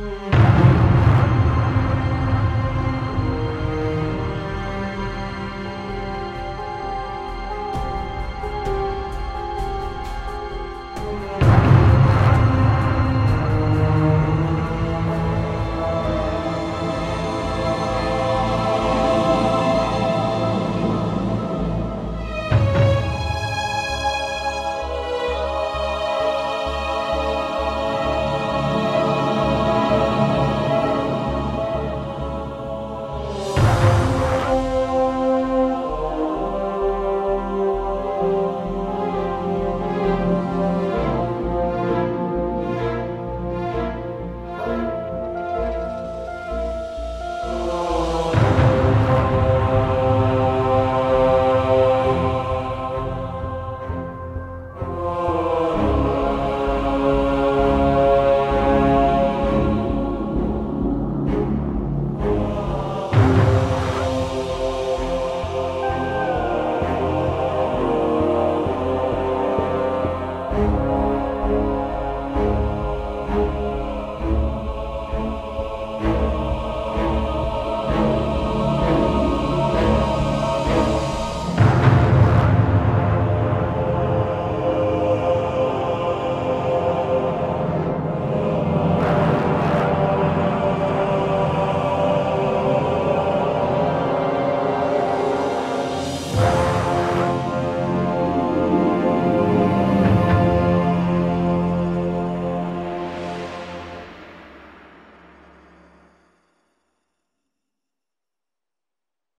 Bye.